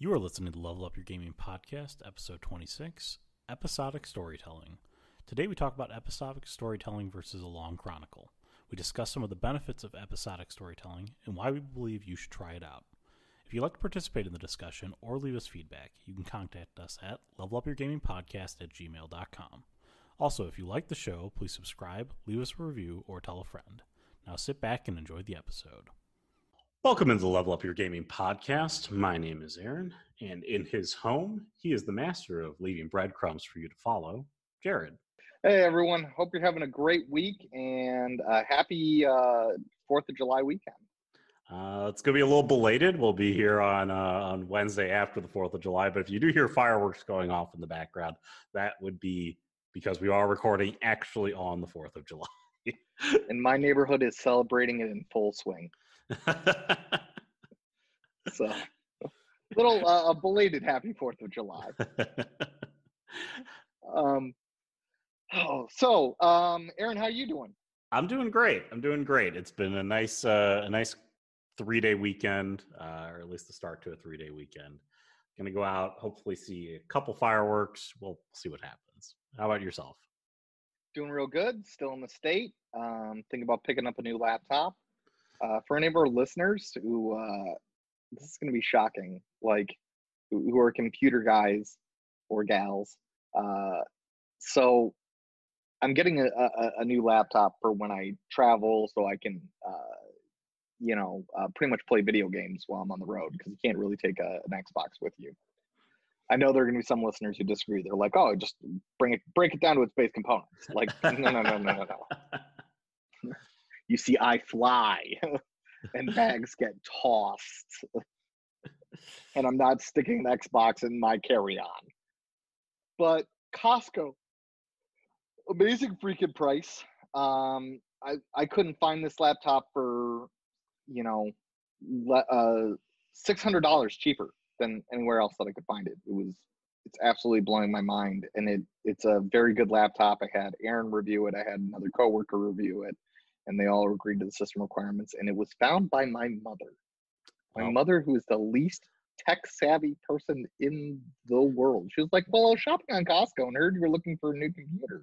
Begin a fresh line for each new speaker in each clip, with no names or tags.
You are listening to Level Up Your Gaming Podcast, episode 26 Episodic Storytelling. Today we talk about episodic storytelling versus a long chronicle. We discuss some of the benefits of episodic storytelling and why we believe you should try it out. If you'd like to participate in the discussion or leave us feedback, you can contact us at levelupyourgamingpodcast at gmail.com. Also, if you like the show, please subscribe, leave us a review, or tell a friend. Now sit back and enjoy the episode. Welcome into the Level Up Your Gaming podcast. My name is Aaron, and in his home, he is the master of leaving breadcrumbs for you to follow, Jared.
Hey everyone, hope you're having a great week and a happy uh, Fourth of July weekend.
Uh, it's going to be a little belated. We'll be here on uh, on Wednesday after the Fourth of July. But if you do hear fireworks going off in the background, that would be because we are recording actually on the Fourth of July.
and my neighborhood is celebrating it in full swing. so, little uh, a belated Happy Fourth of July. um, oh, so um, Aaron, how are you doing?
I'm doing great. I'm doing great. It's been a nice uh, a nice three day weekend, uh, or at least the start to a three day weekend. Gonna go out, hopefully see a couple fireworks. We'll see what happens. How about yourself?
Doing real good. Still in the state. Um, thinking about picking up a new laptop. Uh, for any of our listeners who uh, this is going to be shocking, like who, are computer guys or gals. Uh, so I'm getting a, a, a, new laptop for when I travel, so I can, uh, you know, uh, pretty much play video games while I'm on the road because you can't really take a, an Xbox with you. I know there are going to be some listeners who disagree. They're like, "Oh, just bring it, break it down to its base components." Like, no, no, no, no, no, no. you see, I fly, and bags get tossed, and I'm not sticking an Xbox in my carry-on. But Costco, amazing freaking price. Um, I I couldn't find this laptop for, you know, uh, six hundred dollars cheaper than anywhere else that I could find it. It was it's absolutely blowing my mind, and it it's a very good laptop. I had Aaron review it. I had another coworker review it, and they all agreed to the system requirements. And it was found by my mother, my wow. mother, who is the least tech savvy person in the world. She was like, "Well, I was shopping on Costco and heard you were looking for a new computer."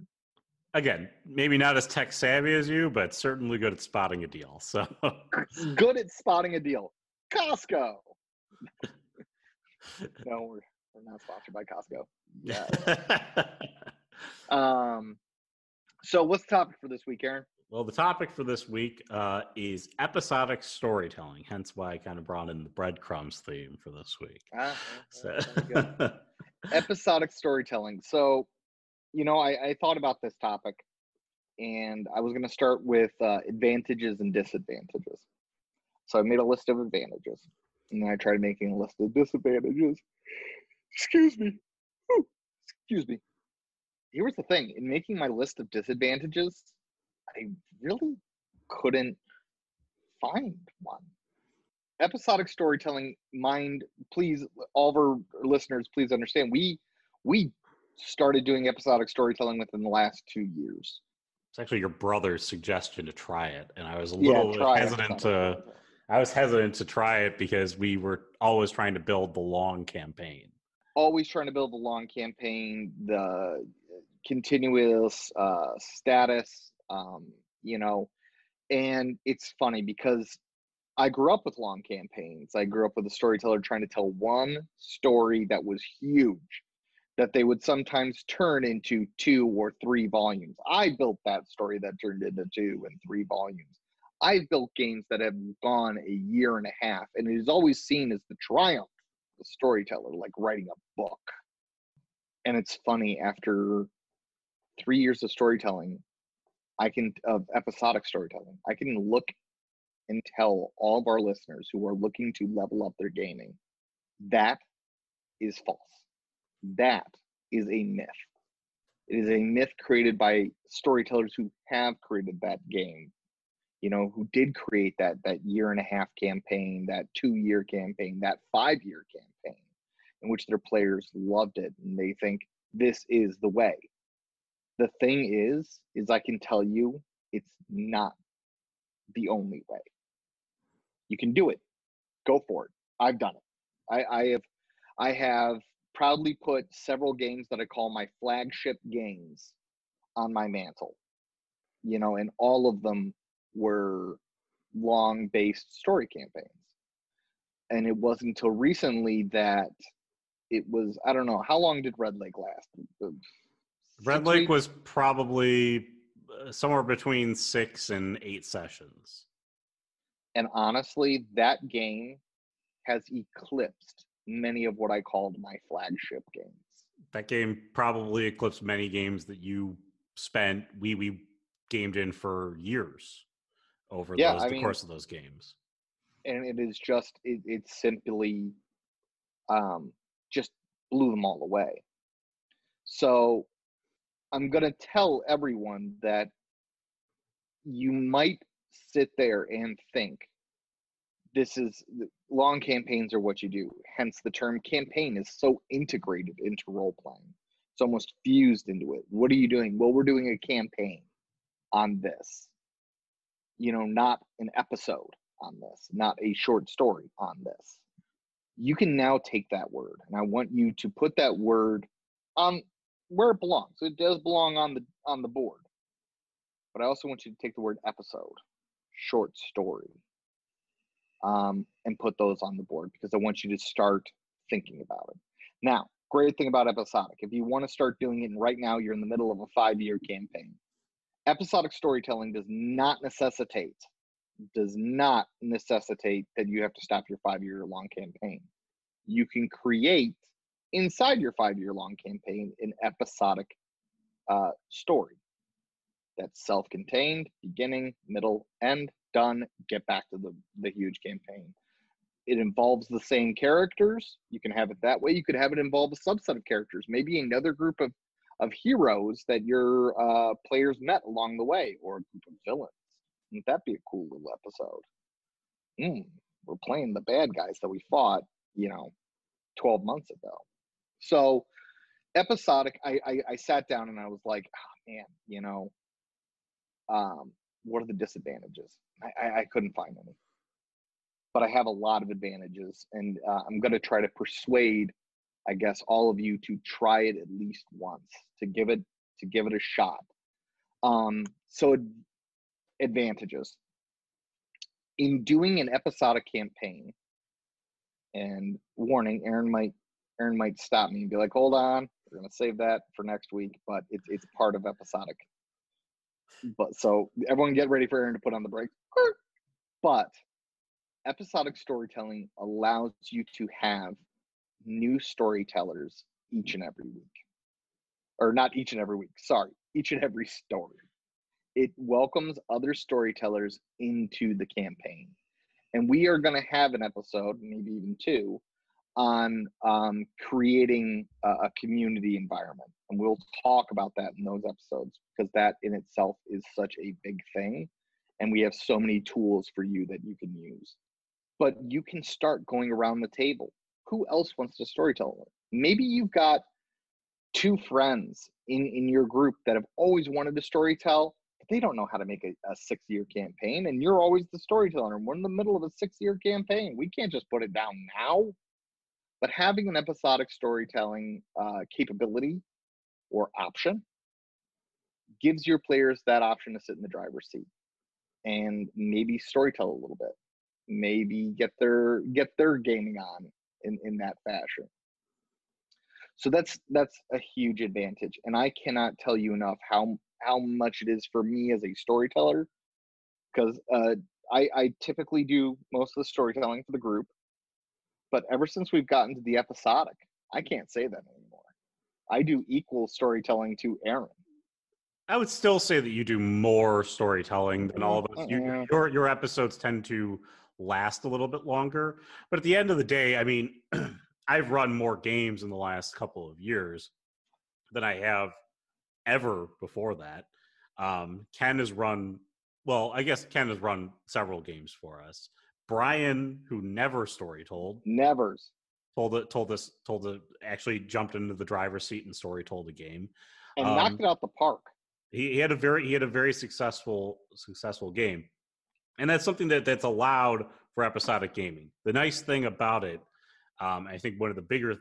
Again, maybe not as tech savvy as you, but certainly good at spotting a deal. So
good at spotting a deal. Costco. no, we're we're not sponsored by Costco. Yeah. um. So, what's the topic for this week, Aaron?
Well, the topic for this week uh, is episodic storytelling. Hence, why I kind of brought in the breadcrumbs theme for this week. Ah,
so. episodic storytelling. So, you know, I, I, thought about this topic, and I was going to start with uh, advantages and disadvantages. So I made a list of advantages and then I tried making a list of disadvantages. Excuse me. Ooh, excuse me. Here was the thing in making my list of disadvantages, I really couldn't find one. Episodic storytelling, mind, please, all of our listeners, please understand, we we started doing episodic storytelling within the last two years.
It's actually your brother's suggestion to try it, and I was a little yeah, hesitant to I was hesitant to try it because we were always trying to build the long campaign.
Always trying to build the long campaign, the continuous uh, status, um, you know, and it's funny because I grew up with long campaigns. I grew up with a storyteller trying to tell one story that was huge that they would sometimes turn into two or three volumes. I built that story that turned into two and three volumes. I've built games that have gone a year and a half, and it is always seen as the triumph of the storyteller, like writing a book. And it's funny, after three years of storytelling, I can of episodic storytelling, I can look and tell all of our listeners who are looking to level up their gaming that is false. That is a myth. It is a myth created by storytellers who have created that game you know, who did create that that year and a half campaign, that two year campaign, that five year campaign, in which their players loved it and they think this is the way. The thing is, is I can tell you it's not the only way. You can do it. Go for it. I've done it. I, I have I have proudly put several games that I call my flagship games on my mantle. You know, and all of them were long based story campaigns. And it wasn't until recently that it was, I don't know, how long did Red Lake last?
Red
six
Lake
weeks?
was probably uh, somewhere between six and eight sessions.
And honestly, that game has eclipsed many of what I called my flagship games.
That game probably eclipsed many games that you spent we we gamed in for years over
Yeah,
those, the
mean-
course of those games.
and it is just it, it simply um just blew them all away so i'm going to tell everyone that you might sit there and think this is long campaigns are what you do. Hence the term campaign is so integrated into role playing. It's almost fused into it. What are you doing? Well we're doing a campaign on this. You know not an episode on this, not a short story on this. You can now take that word, and I want you to put that word on where it belongs. It does belong on the on the board, but I also want you to take the word episode, short story, um, and put those on the board because I want you to start thinking about it. Now, great thing about episodic, if you want to start doing it, and right now you're in the middle of a five year campaign, episodic storytelling does not necessitate does not necessitate that you have to stop your five year long campaign. You can create inside your five year long campaign an episodic uh, story that's self contained, beginning, middle, end, done, get back to the, the huge campaign. It involves the same characters. You can have it that way. You could have it involve a subset of characters, maybe another group of, of heroes that your uh, players met along the way, or a group of villains. Wouldn't that be a cool little episode? Mm, we're playing the bad guys that we fought, you know, 12 months ago. So, episodic, I, I, I sat down and I was like, oh, man, you know, um, what are the disadvantages? I, I, I couldn't find any. But I have a lot of advantages, and uh, I'm going to try to persuade, I guess, all of you to try it at least once, to give it to give it a shot. Um, so advantages in doing an episodic campaign and warning aaron might aaron might stop me and be like hold on we're to save that for next week but it's it's part of episodic. But so everyone get ready for aaron to put on the brakes. But episodic storytelling allows you to have new storytellers each and every week. Or not each and every week sorry each and every story. It welcomes other storytellers into the campaign. And we are going to have an episode, maybe even two, on um, creating a, a community environment. And we'll talk about that in those episodes because that in itself is such a big thing. And we have so many tools for you that you can use. But you can start going around the table. Who else wants to storytell? Maybe you've got two friends in, in your group that have always wanted to storytell but they don't know how to make a, a six year campaign and you're always the storyteller and we're in the middle of a six year campaign we can't just put it down now but having an episodic storytelling uh, capability or option gives your players that option to sit in the driver's seat and maybe storytell a little bit maybe get their get their gaming on in in that fashion. So that's that's a huge advantage and i cannot tell you enough how how much it is for me as a storyteller because uh, I, I typically do most of the storytelling for the group but ever since we've gotten to the episodic i can't say that anymore i do equal storytelling to aaron
I would still say that you do more storytelling than all of us. You, your your episodes tend to last a little bit longer, but at the end of the day, I mean, I've run more games in the last couple of years than I have ever before that. Um, Ken has run well. I guess Ken has run several games for us. Brian, who never story told,
nevers
told it told us told it actually jumped into the driver's seat and story told a game.
and
Um,
knocked it out the park
he, he had a very he had a very successful successful game and that's something that that's allowed for episodic gaming the nice thing about it um, i think one of the bigger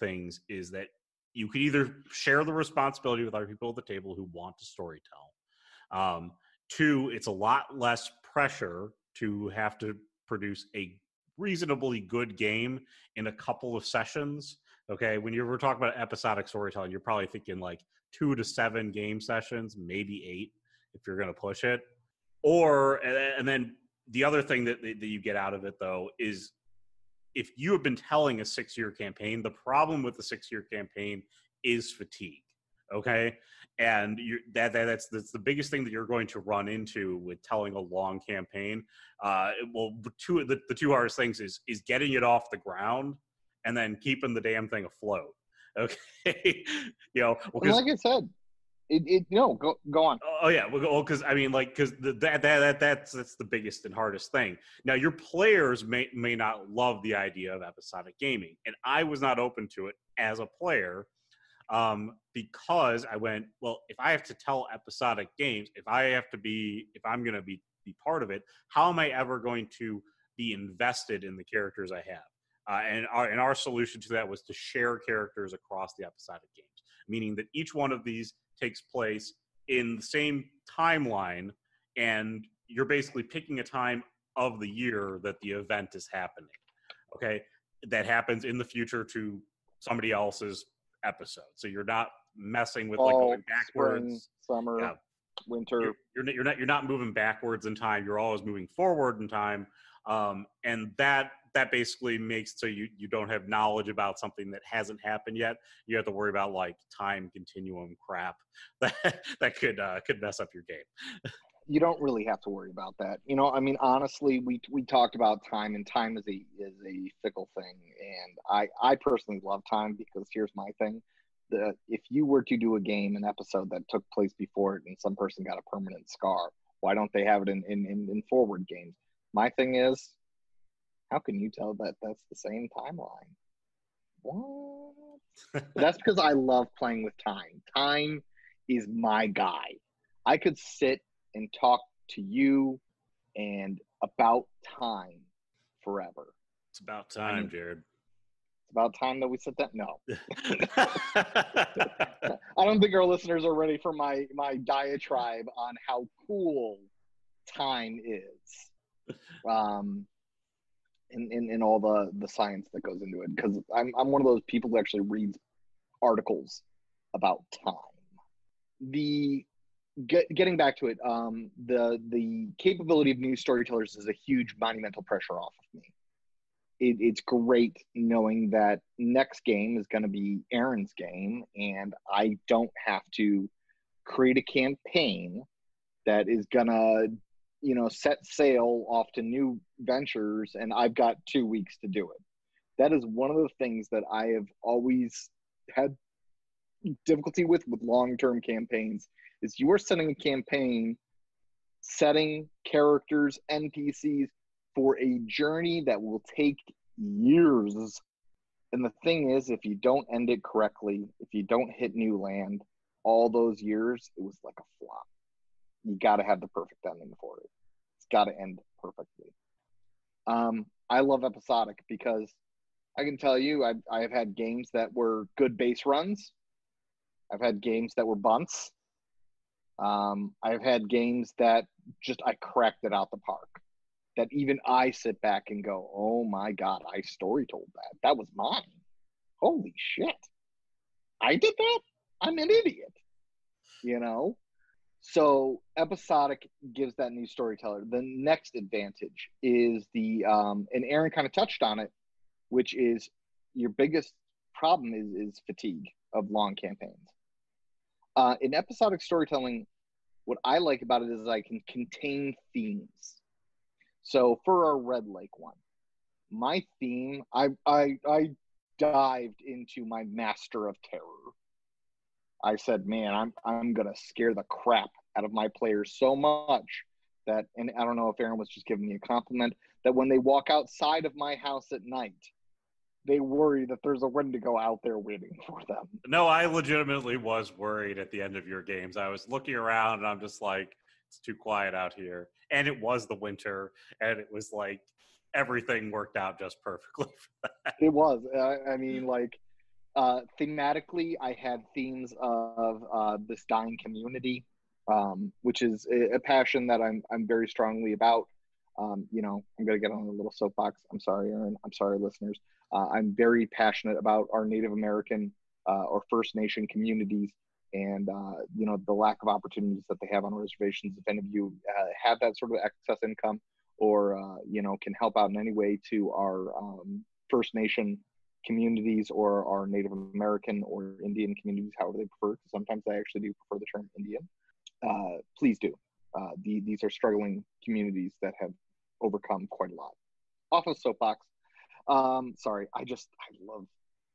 things is that you could either share the responsibility with other people at the table who want to storytell. Um, two, it's a lot less pressure to have to produce a reasonably good game in a couple of sessions. Okay, when you were talking about episodic storytelling, you're probably thinking like two to seven game sessions, maybe eight if you're going to push it. Or and then the other thing that that you get out of it though is if you have been telling a six year campaign, the problem with the six year campaign is fatigue. Okay. And you that, that that's that's the biggest thing that you're going to run into with telling a long campaign. Uh, well, two the, the two hardest things is is getting it off the ground and then keeping the damn thing afloat. Okay, you know,
well, like I said, it, it no go go on.
Oh yeah, well, because I mean, like, because that that that that's that's the biggest and hardest thing. Now, your players may may not love the idea of episodic gaming, and I was not open to it as a player, um, because I went, well, if I have to tell episodic games, if I have to be, if I'm going to be be part of it, how am I ever going to be invested in the characters I have? Uh, and our and our solution to that was to share characters across the episodic games, meaning that each one of these takes place in the same timeline and you're basically picking a time of the year that the event is happening okay that happens in the future to somebody else's episode. So you're not messing with
Fall,
like going backwards.
spring, summer,
Yeah.
winter.
you're, you're, not, you're not you're not moving backwards in time. You're always moving forward in time. Um, and that that basically makes so you you don't have knowledge about something that hasn't happened yet you have to worry about like time continuum crap that that could uh, could mess up your game
you don't really have to worry about that. You know, I mean, honestly, we we talked about time, and time is a is a fickle thing. And I I personally love time because here's my thing: the if you were to do a game, an episode that took place before it, and some person got a permanent scar, why don't they have it in in in, in forward games? My thing is, how can you tell that that's the same timeline? What? that's because I love playing with time. Time is my guy. I could sit and talk to you and about time forever.
it's about time
mean-
jared
It's about time that we said that. No, I don't think our listeners are ready for my my diatribe on how cool time is, um, and and, and all the the science that goes into it. Because I'm I'm one of those people who actually reads articles about time. The get, getting back to it, um, the the capability of new storytellers is a huge monumental pressure off of me. It, it's great knowing that next game is going to be Aaron's game, and I don't have to create a campaign that is going to, you know, set sail off to new ventures, and I've got two weeks to do it. That is one of the things that I have always had difficulty with with long-term campaigns is you are setting a campaign setting characters npcs for a journey that will take years. And the thing is if you don't end it correctly if you don't hit new land all those years it was like a flop. You got to have the perfect ending for it. It's got to end perfectly. Um, i love episodic because i can tell you I've, I've had games that were good base runs. I've had games that were bunts. Um, I've had games that just I cracked it out the park. That even I sit back and go, "Oh my god, I story told that. That was mine. Holy shit, I did that. I'm an idiot." You know. So episodic gives that new storyteller. The next advantage is the, um, and Aaron kind of touched on it, which is your biggest problem is is fatigue of long campaigns. Uh, in episodic storytelling, what I like about it is I can contain themes. So for our Red Lake one, my theme, I I I dived into my master of terror. I said, man, I'm I'm gonna scare the crap out of my players so much that, and I don't know if Aaron was just giving me a compliment, that when they walk outside of my house at night, they worry that there's a Wendigo out there waiting for them.
no i legitimately was worried at the end of your games i was looking around and i'm just like it's too quiet out here and it was the winter and it was like everything worked out just perfectly
It was. I, I mean, like, uh, thematically, I had themes of uh, this dying community, um, which is a, a, passion that I'm I'm very strongly about. Um, you know, I'm gonna get on a little soapbox. I'm sorry, Aaron. I'm sorry, listeners. Uh, I'm very passionate about our Native American uh, or First Nation communities and uh, you know the lack of opportunities that they have on reservations. If any of you uh, have that sort of excess income, or uh, you know can help out in any way to our um, First Nation communities or our Native American or Indian communities, however they prefer. Sometimes I actually do prefer the term Indian. Uh, please do. The, these are struggling communities that have overcome quite a lot. Off of soapbox. Um, sorry, I just I love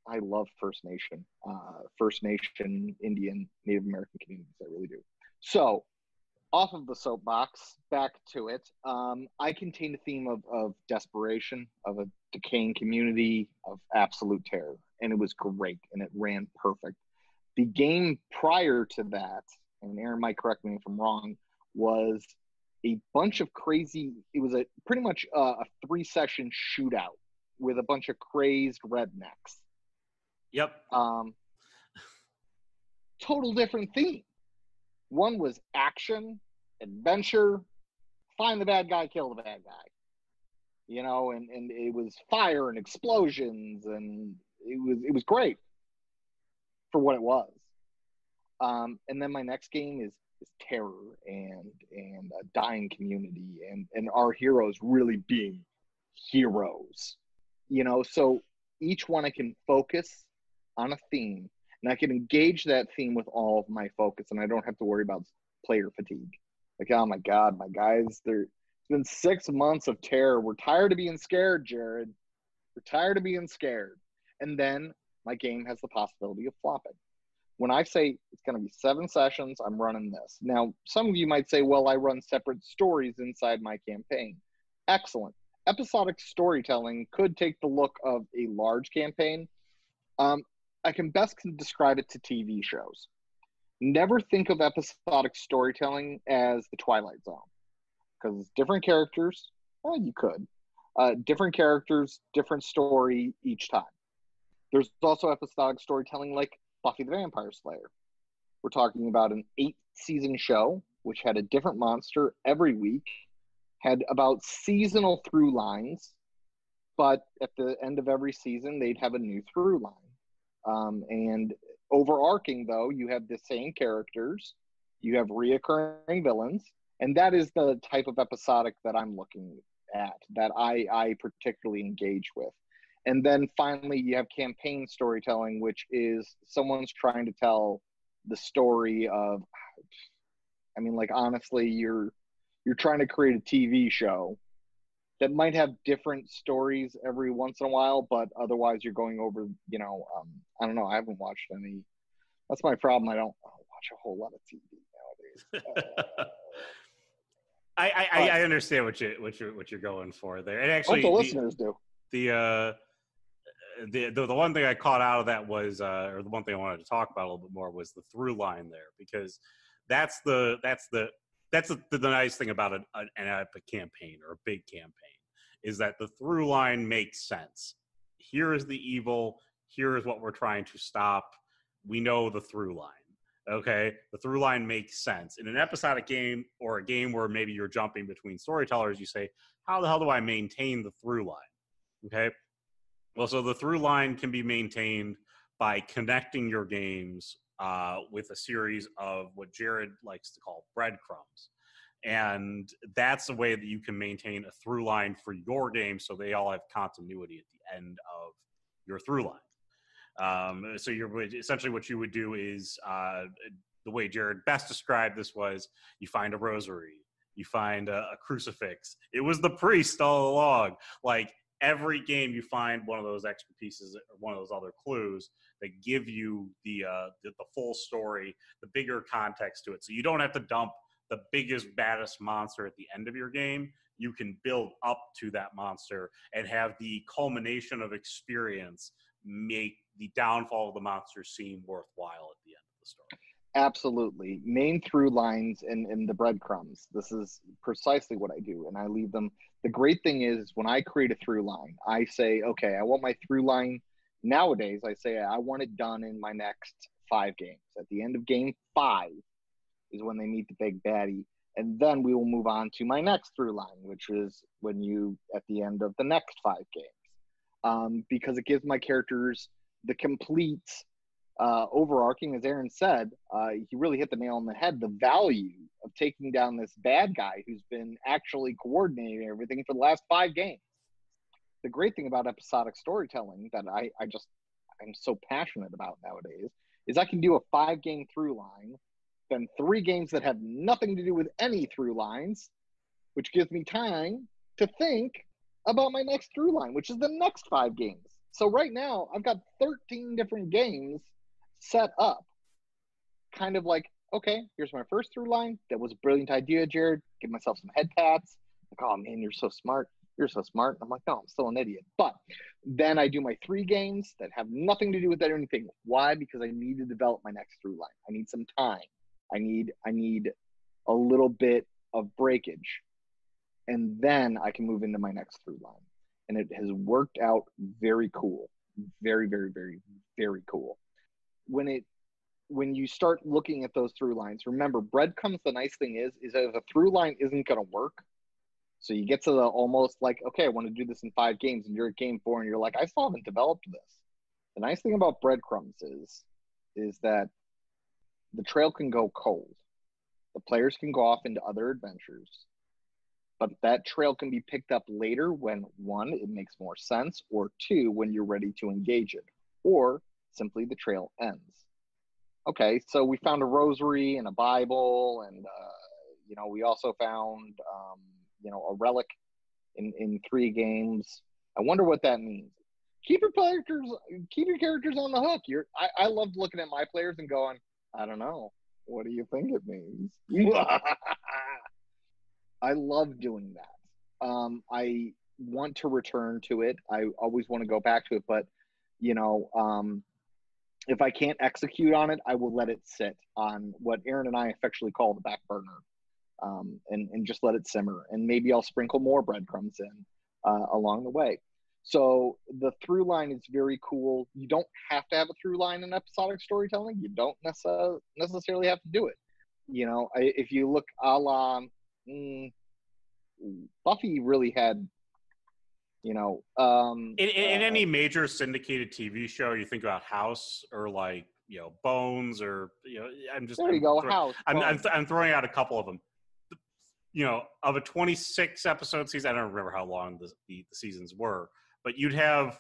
I love First Nation, uh, First Nation, Indian, Native American communities. I really do. So, off of the soapbox, back to it. Um, I contain a theme of, of desperation, of a decaying community, of absolute terror, and it was great, and it ran perfect. The game prior to that, and Aaron might correct me if I'm wrong, was a bunch of crazy. It was a pretty much a, a three session shootout with a bunch of crazed rednecks
Yep.
Um, total different theme. One was action, adventure, find the bad guy, kill the bad guy. You know, and, and it was fire and explosions and it was it was great for what it was. Um, and then my next game is is terror and and a dying community and and our heroes really being heroes. You know, so each one I can focus on a theme and I can engage that theme with all of my focus and I don't have to worry about player fatigue. Like, oh my God, my guys, there it's been six months of terror. We're tired of being scared, Jared. We're tired of being scared. And then my game has the possibility of flopping. When I say it's going to be seven sessions, I'm running this. Now, some of you might say, well, I run separate stories inside my campaign. Excellent. Episodic storytelling could take the look of a large campaign. Um, I can best describe it to TV shows. Never think of episodic storytelling as the Twilight Zone because different characters. Well, you could. Uh, different characters, different story each time. There's also episodic storytelling like Buffy the Vampire Slayer. We're talking about an eight season show which had a different monster every week, had about seasonal through lines, but at the end of every season, they'd have a new through line. Um, and overarching, though, you have the same characters, you have reoccurring villains, and that is the type of episodic that I'm looking at, that I, I particularly engage with. And then finally, you have campaign storytelling, which is someone's trying to tell the story of, I mean, like honestly, you're you're trying to create a TV show that might have different stories every once in a while, but otherwise you're going over, you know, um, I don't know. I haven't watched any. That's my problem. I don't, I don't watch a whole lot of TV nowadays. Uh,
I, I, I, understand what you what you're what you're going for there, and actually,
the, the listeners do.
The uh, the, the the one thing I caught out of that was, uh, or the one thing I wanted to talk about a little bit more was the through line there, because that's the that's the that's the, the nice thing about an, an epic campaign or a big campaign is that the through line makes sense. Here is the evil. Here is what we're trying to stop. We know the through line. Okay, the through line makes sense. In an episodic game or a game where maybe you're jumping between storytellers, you say, "How the hell do I maintain the through line?" Okay, well, so the through line can be maintained by connecting your games uh, with a series of what Jared likes to call breadcrumbs. And that's the way that you can maintain a through line for your game so they all have continuity at the end of your through line. Um, so you're essentially what you would do is uh, the way Jared best described this was you find a rosary, you find a, a crucifix. It was the priest all along. Like every game, you find one of those extra pieces or one of those other clues that give you the, uh, the, the full story, the bigger context to it. So you don't have to dump the biggest, baddest monster at the end of your game. You can build up to that monster and have the culmination of experience make the downfall of the monster seem worthwhile at the end of the story.
Absolutely. Main through lines and, and the breadcrumbs. This is precisely what I do. And I leave them. The great thing is when I create a through line, I say, okay, I want my through line Nowadays, I say I want it done in my next five games. At the end of game five is when they meet the big baddie. And then we will move on to my next through line, which is when you at the end of the next five games. Um, because it gives my characters the complete uh, overarching, as Aaron said, uh, he really hit the nail on the head. The value of taking down this bad guy who's been actually coordinating everything for the last five games. The great thing about episodic storytelling that I, I just I'm so passionate about nowadays is I can do a five game through line, then three games that have nothing to do with any through lines, which gives me time to think about my next through line, which is the next five games. So right now I've got 13 different games set up. Kind of like, okay, here's my first through line. That was a brilliant idea, Jared. Give myself some head pats. Like, oh man, you're so smart. You're so smart. I'm like, no, I'm still an idiot. But then I do my three games that have nothing to do with that or anything. Why? Because I need to develop my next through line. I need some time. I need I need a little bit of breakage. And then I can move into my next through line. And it has worked out very cool. Very, very, very, very cool. When it when you start looking at those through lines, remember breadcrumbs the nice thing is is that if a through line isn't gonna work, so you get to the almost like, okay, I want to do this in five games, and you're at game four, and you're like, I still haven't developed this. The nice thing about breadcrumbs is, is that the trail can go cold. The players can go off into other adventures, but that trail can be picked up later when one, it makes more sense, or two, when you're ready to engage it, or simply the trail ends. Okay, so we found a rosary and a Bible, and uh, you know we also found um, you know a relic in in three games. I wonder what that means. Keep your characters keep your characters on the hook. You're I, I loved looking at my players and going, I don't know. What do you think it means? I love doing that. Um, I want to return to it. I always want to go back to it, but you know, um, if I can't execute on it, I will let it sit on what Aaron and I affectionately call the back burner um, and, and just let it simmer. And maybe I'll sprinkle more breadcrumbs in uh, along the way. So the through line is very cool. You don't have to have a through line in episodic storytelling. You don't necess- necessarily have to do it. You know, I, if you look a la mm, Buffy, really had, you know, um,
in, in, in
uh,
any major syndicated TV show, you think about House or like you know Bones or you know I'm just
there you
I'm
go,
throw-
house.
I'm, I'm, th- I'm throwing out a couple of them. You know, of a 26 episode season, I don't remember how long the, the, the seasons were, but you'd have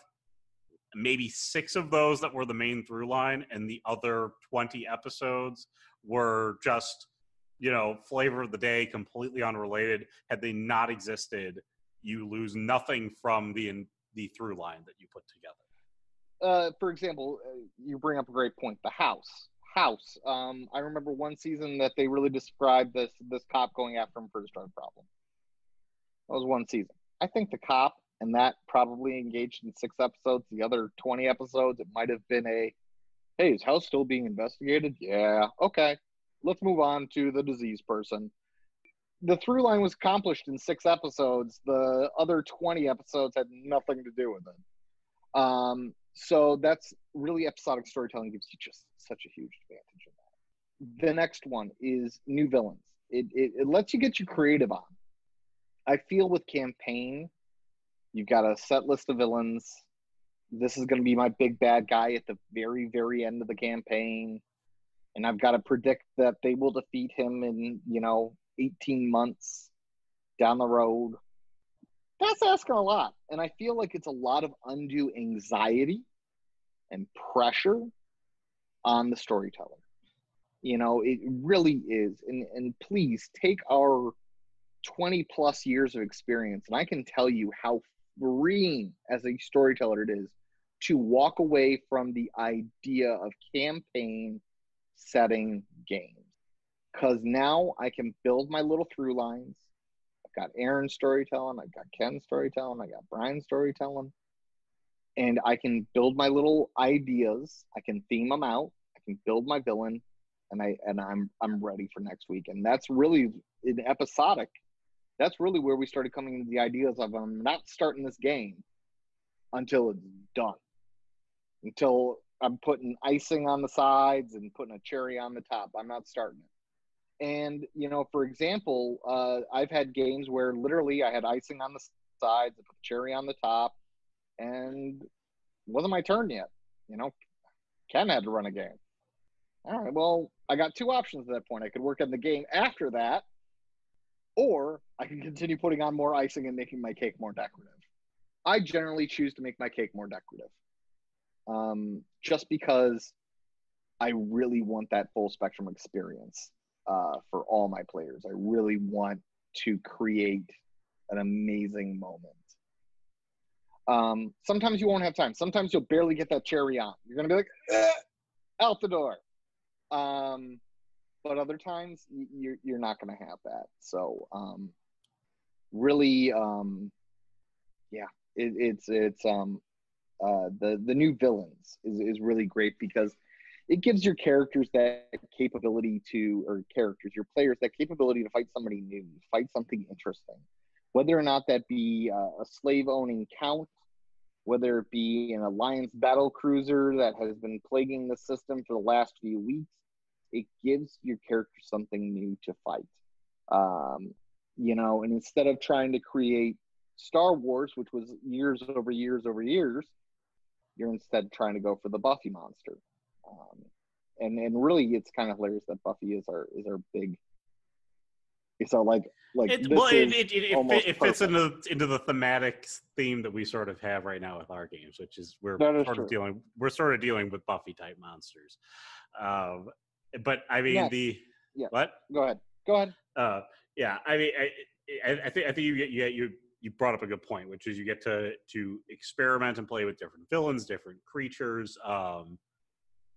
maybe six of those that were the main through line, and the other 20 episodes were just, you know, flavor of the day, completely unrelated. Had they not existed, you lose nothing from the the through line that you put together.
uh, for example, uh, you bring up a great point. The house, house. Um, I remember one season that they really described this this cop going after him for his drug problem. That was one season. I think the cop and that probably engaged in six episodes. The other twenty episodes, it might have been a, hey, is house still being investigated? Yeah, okay. Let's move on to the disease person. The through line was accomplished in six episodes. The other twenty episodes had nothing to do with it. Um, so that's really episodic storytelling gives you just such a huge advantage in that. The next one is new villains. It, it, it lets you get you creative on. I feel with campaign, you've got a set list of villains. This is going to be my big bad guy at the very, very end of the campaign. And I've got to predict that they will defeat him in, you know, 18 months down the road that's asking a lot. And I feel like it's a lot of undue anxiety and pressure on the storyteller. You know, it really is. And, and please take our 20 plus years of experience, and I can tell you how freeing as a storyteller it is to walk away from the idea of campaign setting games. Because now I can build my little through lines. Got Aaron's storytelling, I've got Ken's storytelling, I got Brian's storytelling, and I can build my little ideas. I can theme them out. I can build my villain, and I and I'm I'm ready for next week. And that's really in episodic. That's really where we started coming into the ideas of I'm not starting this game until it's done. until I'm putting icing on the sides and putting a cherry on the top. I'm not starting it. And you know, for example, uh, I've had games where literally I had icing on the sides, I put the cherry on the top, and wasn't my turn yet. You know, Ken had to run a game. All right, well, I got two options at that point. I could work on the game after that, or I can continue putting on more icing and making my cake more decorative. I generally choose to make my cake more decorative um, just because I really want that full spectrum experience uh, for all my players. I really want to create an amazing moment. Um, sometimes you won't have time. Sometimes you'll barely get that cherry on. You're gonna be like, out the door. Um, but other times you're you're not gonna have that. So um, really, um, yeah, it, it's it's um, uh, the the new villains is, is really great because it gives your characters that capability to or characters your players that capability to fight somebody new fight something interesting whether or not that be uh, a slave owning count whether it be an alliance battle cruiser that has been plaguing the system for the last few weeks it gives your character something new to fight um, you know and instead of trying to create star wars which was years over years over years you're instead trying to go for the Buffy monster. And and really, it's kind of hilarious that Buffy is our is our big. Our like like
it, well, it, it, it, it, it fits into into the thematic theme that we sort of have right now with our games, which is we're sort
true.
of dealing we're sort of dealing with Buffy type monsters. Um, but I mean
Yes.
the
Yeah.
what?
Go ahead. Go ahead.
Uh, yeah, I mean, I, I, I think I think you get you you you brought up a good point, which is you get to to experiment and play with different villains, different creatures, um,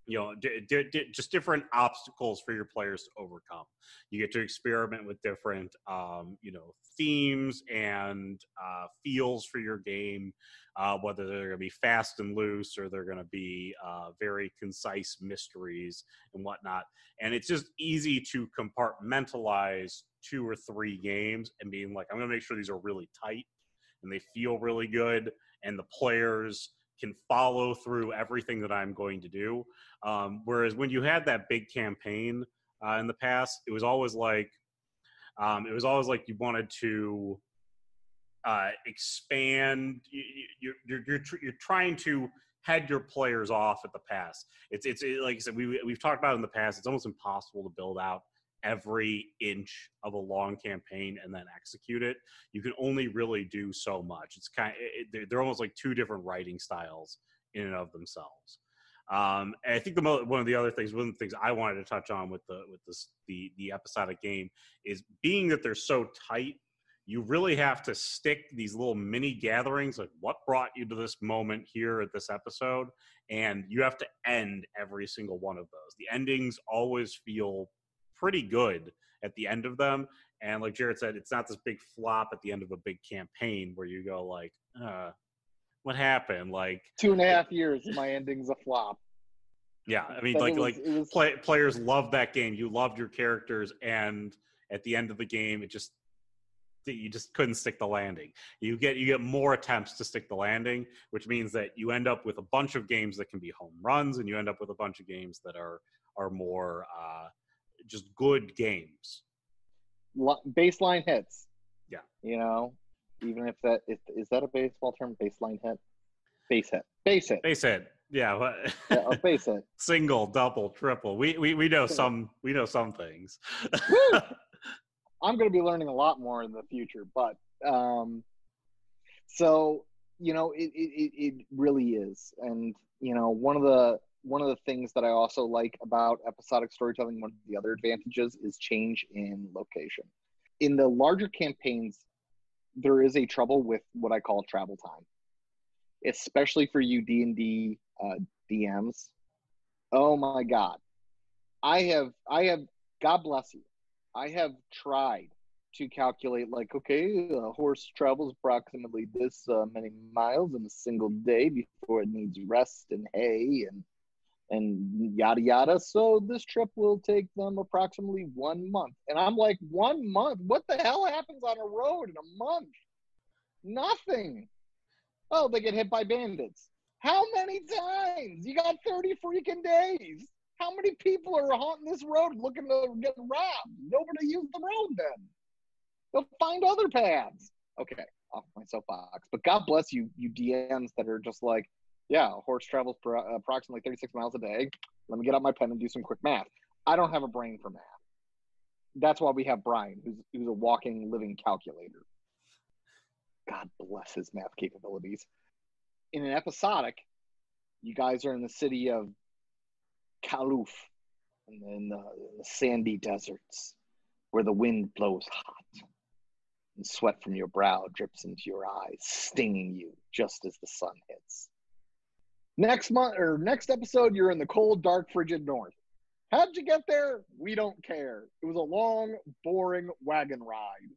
you know, d- d- d- just different obstacles for your players to overcome. You get to experiment with different, um, you know, themes and uh, feels for your game, uh, whether they're going to be fast and loose or they're going to be uh, very concise mysteries and whatnot and it's just easy to compartmentalize two or three games and being like i'm going to make sure these are really tight and they feel really good and the players can follow through everything that i'm going to do um, whereas when you had that big campaign uh, in the past it was always like um, it was always like you wanted to uh, expand you, you, you're, you're, you're trying to head your players off at the pass it's it's it, like I said, we we've talked about in the past. It's almost impossible to build out every inch of a long campaign and then execute it. You can only really do so much. It's kind of it, they're, almost like two different writing styles in and of themselves. Um, and I think the mo- one of the other things, one of the things I wanted to touch on with the with this the the episodic game is being that they're so tight. You really have to stick these little mini gatherings, like what brought you to this moment here at this episode, and you have to end every single one of those. The endings always feel pretty good at the end of them, and like Jared said, it's not this big flop at the end of a big campaign where you go like, uh, "What happened?" Like,
Two and a half years. My ending's a flop.
yeah, I mean,
But
like
was-
like
was,
play, players love that game. You loved your characters, and at the end of the game, it just you just couldn't stick the landing. You get you get more attempts to stick the landing, which means that you end up with a bunch of games that can be home runs, and you end up with a bunch of games that are are more uh, just good games.
li- baseline hits.
Yeah.
You know, even if that is, is that a baseball term? Baseline hit. Base hit. Base hit.
They said, yeah,
Yeah, a base hit.
single, double, triple. We we we know some we know some things.
I'm going to be learning a lot more in the future, but um, so you know, it it it really is, and you know, one of the one of the things that I also like about episodic storytelling, one of the other advantages is change in location. In the larger campaigns, there is a trouble with what I call travel time, especially for you D and D uh, DMs. Oh my God, I have I have God bless you. I have tried to calculate like okay a horse travels approximately this uh, many miles in a single day before it needs rest and hay and and yada yada so this trip will take them approximately one month and i'm like one month what the hell happens on a road in a month nothing oh they get hit by bandits How many times? You got 30 freaking days. How many people are haunting this road looking to get robbed? Nobody used the road then. They'll find other paths. Okay, off my soapbox. But God bless you, you DMs that are just like, yeah, a horse travels for approximately 36 miles a day. Let me get out my pen and do some quick math. I don't have a brain for math. That's why we have Brian, who's who's a walking, living calculator. God bless his math capabilities. In an episodic, you guys are in the city of Kaluf, the, in the sandy deserts, where the wind blows hot, and sweat from your brow drips into your eyes, stinging you just as the sun hits. Next month or next episode, you're in the cold, dark, frigid north. How'd you get there? We don't care. It was a long, boring wagon ride.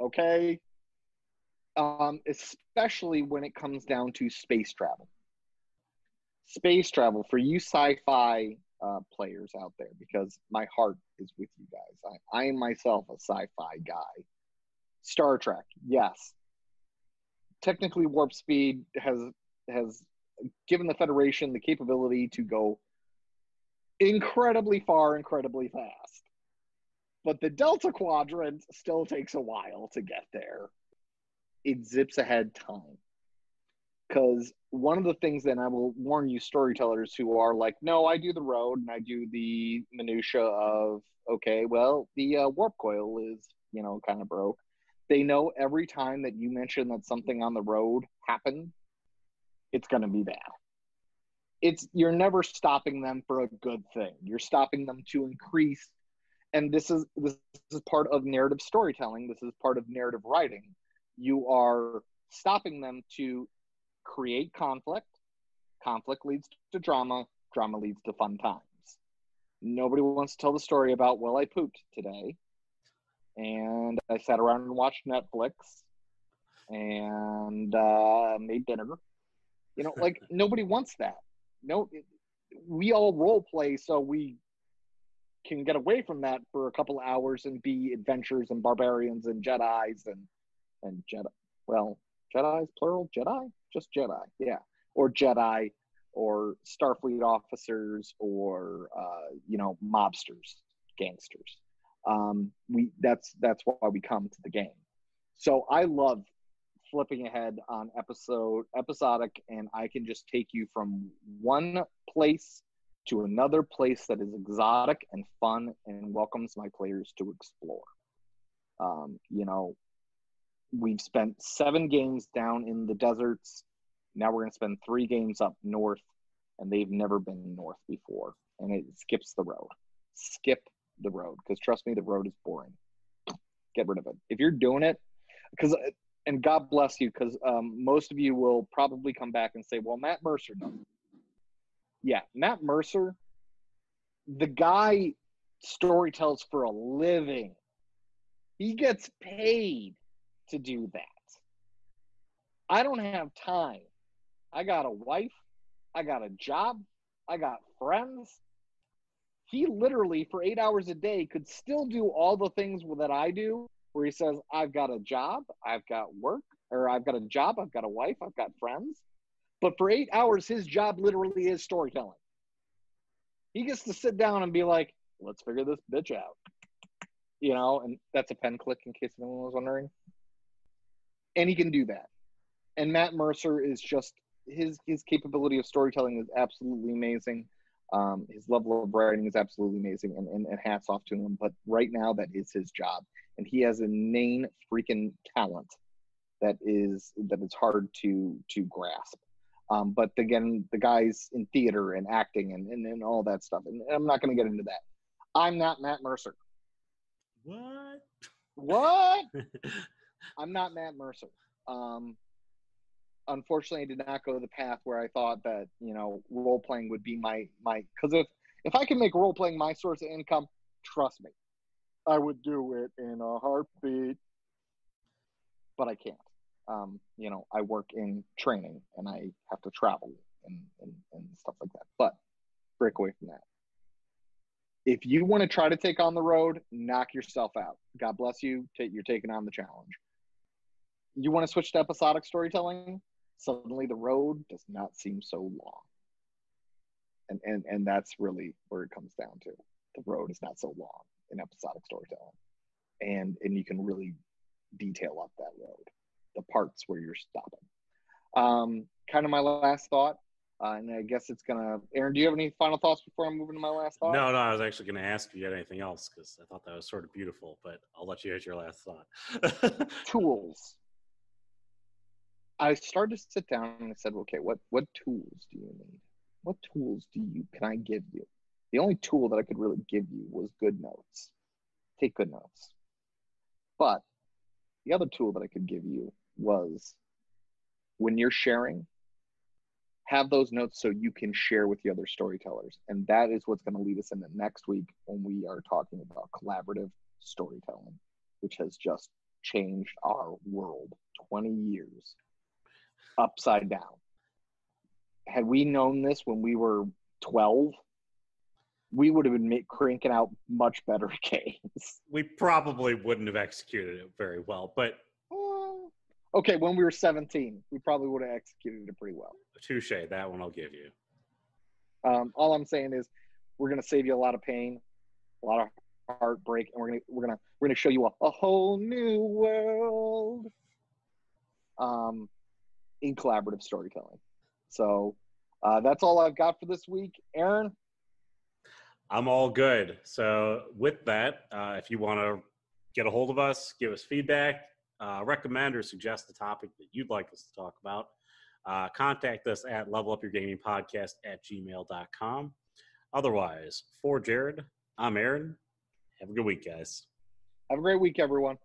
Okay? Um, especially when it comes down to space travel. Space travel for you sci-fi uh, players out there, because my heart is with you guys. I, I am myself a sci-fi guy. Star Trek, yes. Technically, warp speed has has given the Federation the capability to go incredibly far, incredibly fast. But the Delta Quadrant still takes a while to get there. It zips ahead time. Because one of the things that I will warn you, storytellers who are like, no, I do the road and I do the minutia of, okay, well, the uh, warp coil is, you know, kind of broke. They know every time that you mention that something on the road happened, it's going to be bad. It's you're never stopping them for a good thing. You're stopping them to increase and this is this is part of narrative storytelling. This is part of narrative writing. You are stopping them to create conflict. Conflict leads to drama. Drama leads to fun times. Nobody wants to tell the story about well i pooped today and i sat around and watched netflix and uh, made dinner you know like nobody wants that no, we all role play so we can get away from that for a couple hours and be adventurers and barbarians and Jedi's and and Jedi. Well, Jedi's plural, Jedi, just Jedi, yeah, or Jedi, or Starfleet officers, or uh, you know mobsters, gangsters. Um, we that's that's why we come to the game. So I love flipping ahead on episode episodic and I can just take you from one place to another place that is exotic and fun and welcomes my players to explore. Um, you know, we've spent seven games down in the deserts. Now we're going to spend three games up north, and they've never been north before. And it skips the road. Skip the road because trust me, the road is boring. Get rid of it. If you're doing it, because and God bless you because um, most of you will probably come back and say, well, Matt Mercer does. Yeah, Matt Mercer, the guy storytells for a living. He gets paid to do that. I don't have time. I got a wife. I got a job. I got friends. He literally, for eight hours a day, could still do all the things that I do where he says, I've got a job, I've got work, or I've got a job, I've got a wife, I've got friends. But for eight hours, his job literally is storytelling. He gets to sit down and be like, let's figure this bitch out. You know, and that's a pen click in case anyone was wondering. And he can do that. And Matt Mercer is just his his capability of storytelling is absolutely amazing. Um, his level of writing is absolutely amazing, and, and, and hats off to him. But right now, that is his job and he has a main freaking talent that is that is hard to to grasp. Um, but again, the guys in theater and acting and, and, and all that stuff. And I'm not going to get into that. I'm not Matt Mercer.
What?
What? I'm not Matt Mercer. Um, unfortunately, I did not go the path where I thought that you know role playing would be my my because if if I can make role playing my source of income, trust me, I would do it in a heartbeat, but I can't. Um, you know, I work in training and I have to travel and, and, and stuff like that. But break away from that. If you want to try to take on the road, knock yourself out. God bless you. You're taking on the challenge. You want to switch to episodic storytelling? Suddenly the road does not seem so long. And and and that's really where it comes down to. The road is not so long in episodic storytelling. And and you can really detail up that road, the parts where you're stopping. Um, kind of my last thought, uh, and I guess it's gonna. Aaron, do you have any final thoughts before I'm moving to my last thought?
No, no, I was actually going to ask if you had anything else because I thought that was sort of beautiful, but I'll let you hit your last thought.
Tools. I started to sit down and I said, okay, what what tools do you need? What tools do you can I give you? The only tool that I could really give you was good notes. Take good notes. But the other tool that I could give you was when you're sharing, have those notes so you can share with the other storytellers. And that is what's going to lead us into next week when we are talking about collaborative storytelling, which has just changed our world 20 years upside down. Had we known this when we were 12, we would have been cranking out much better games.
we probably wouldn't have executed it very well, but
okay, when we were 17, we probably would have executed it pretty well.
touche. That one I'll give you.
Um, all I'm saying is, we're gonna save you a lot of pain, a lot of heartbreak, and we're gonna we're gonna we're gonna show you a, a whole new world. Um, in collaborative storytelling. So uh, that's all I've got for this week. Aaron,
I'm all good. So, with that, uh, if you want to get a hold of us, give us feedback, uh, recommend or suggest a topic that you'd like us to talk about, uh, contact us at levelupyourgamingpodcast at gmail.com. Otherwise, for Jared, I'm Aaron. Have a good week, guys.
Have a great week, everyone.